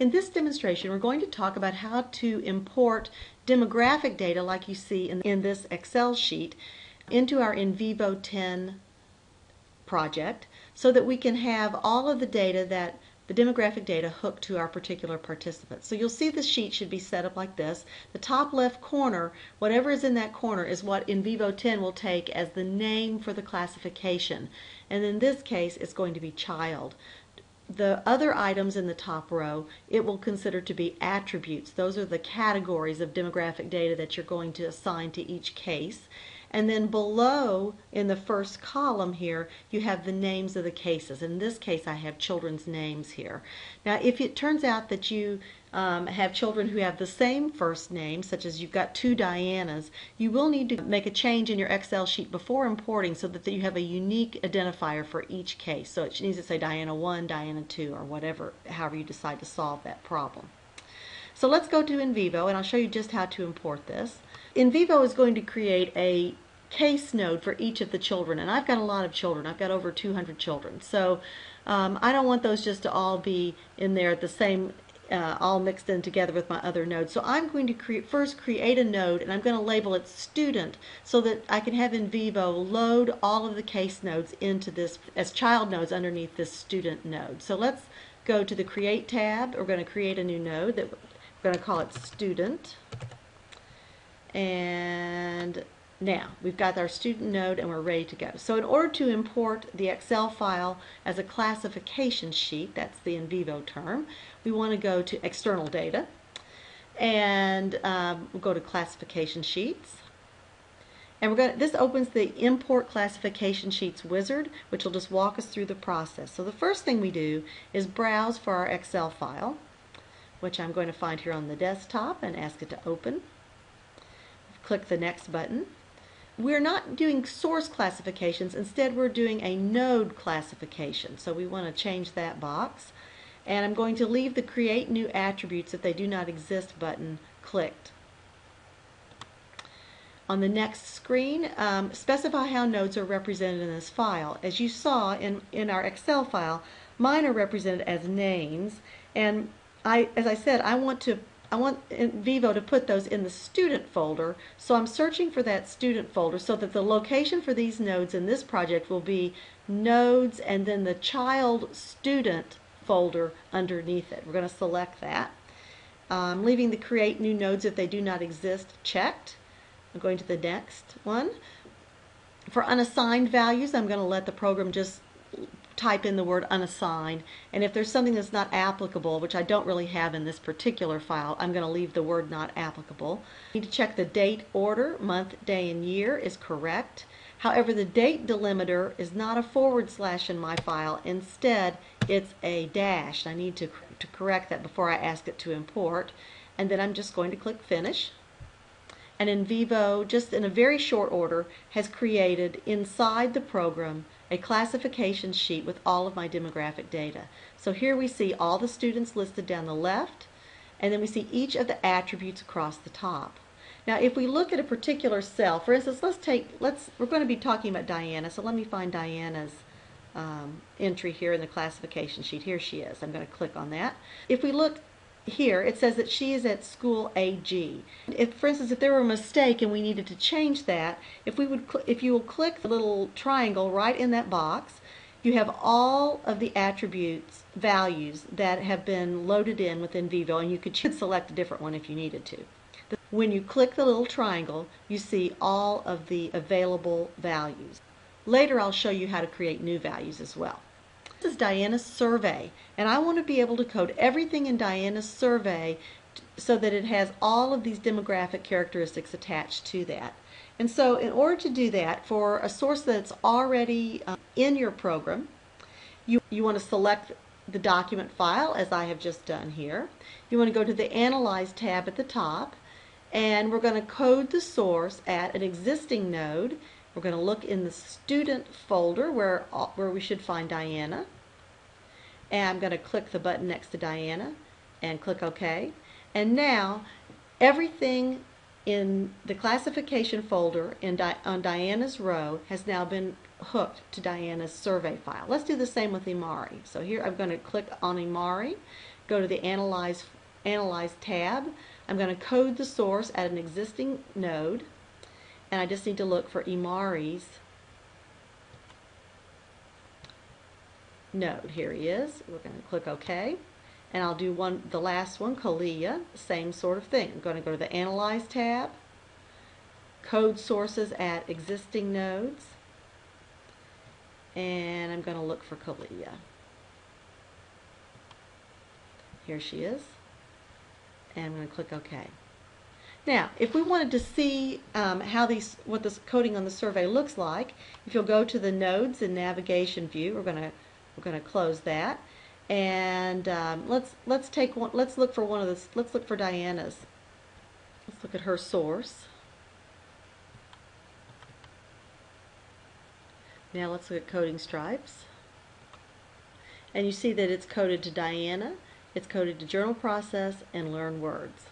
In this demonstration, we're going to talk about how to import demographic data like you see in, in this Excel sheet into our NVivo 10 project so that we can have all of the data that the demographic data hooked to our particular participants. So you'll see the sheet should be set up like this. The top left corner, whatever is in that corner is what NVivo 10 will take as the name for the classification. And in this case, it's going to be child the other items in the top row, it will consider to be attributes. Those are the categories of demographic data that you're going to assign to each case. And then below in the first column here, you have the names of the cases. In this case, I have children's names here. Now, if it turns out that you um, have children who have the same first name, such as you've got two Dianas, you will need to make a change in your Excel sheet before importing so that you have a unique identifier for each case. So it needs to say Diana 1, Diana 2, or whatever, however you decide to solve that problem. So let's go to NVivo and I'll show you just how to import this. NVivo is going to create a case node for each of the children and I've got a lot of children. I've got over 200 children. So um, I don't want those just to all be in there at the same uh, all mixed in together with my other nodes. So I'm going to create, first create a node and I'm going to label it student so that I can have NVivo load all of the case nodes into this as child nodes underneath this student node. So let's go to the create tab. We're going to create a new node that going to call it student. And now, we've got our student node and we're ready to go. So in order to import the Excel file as a classification sheet, that's the NVivo term, we want to go to external data and um, we'll go to classification sheets. And we're going to, this opens the import classification sheets wizard, which will just walk us through the process. So the first thing we do is browse for our Excel file, which I'm going to find here on the desktop and ask it to open. Click the next button we're not doing source classifications. Instead, we're doing a node classification. So we want to change that box. And I'm going to leave the Create New Attributes if they do not exist button clicked. On the next screen, um, specify how nodes are represented in this file. As you saw in, in our Excel file, mine are represented as names. And I, as I said, I want to I want NVivo to put those in the student folder. So I'm searching for that student folder so that the location for these nodes in this project will be nodes and then the child student folder underneath it. We're going to select that. I'm leaving the create new nodes if they do not exist checked. I'm going to the next one. For unassigned values, I'm going to let the program just type in the word unassigned. And if there's something that's not applicable, which I don't really have in this particular file, I'm going to leave the word not applicable. I need to check the date order, month, day, and year is correct. However, the date delimiter is not a forward slash in my file. Instead, it's a dash. I need to, to correct that before I ask it to import. And then I'm just going to click Finish. And NVivo, just in a very short order, has created inside the program a classification sheet with all of my demographic data. So here we see all the students listed down the left, and then we see each of the attributes across the top. Now, if we look at a particular cell, for instance, let's take, let's, we're going to be talking about Diana, so let me find Diana's um, entry here in the classification sheet. Here she is. I'm going to click on that. If we look here, it says that she is at school AG. If, for instance, if there were a mistake and we needed to change that, if we would, if you will click the little triangle right in that box, you have all of the attributes values that have been loaded in within NVivo, and you could select a different one if you needed to. When you click the little triangle, you see all of the available values. Later, I'll show you how to create new values as well. This is Diana's survey, and I want to be able to code everything in Diana's survey so that it has all of these demographic characteristics attached to that. And so in order to do that, for a source that's already uh, in your program, you, you want to select the document file, as I have just done here. You want to go to the Analyze tab at the top, and we're going to code the source at an existing node we're going to look in the student folder where, where we should find Diana. And I'm going to click the button next to Diana and click OK. And now everything in the classification folder in on Diana's row has now been hooked to Diana's survey file. Let's do the same with Imari. So here I'm going to click on Imari, go to the Analyze, Analyze tab. I'm going to code the source at an existing node, and I just need to look for Imari's node. Here he is. We're going to click OK. And I'll do one, the last one, Kalia, same sort of thing. I'm going to go to the Analyze tab, code sources at existing nodes, and I'm going to look for Kalia. Here she is, and I'm going to click OK. Now, if we wanted to see um, how these, what this coding on the survey looks like, if you'll go to the nodes in navigation view, we're going to we're going to close that, and um, let's let's take one. Let's look for one of this. Let's look for Diana's. Let's look at her source. Now let's look at coding stripes. And you see that it's coded to Diana, it's coded to journal process, and learn words.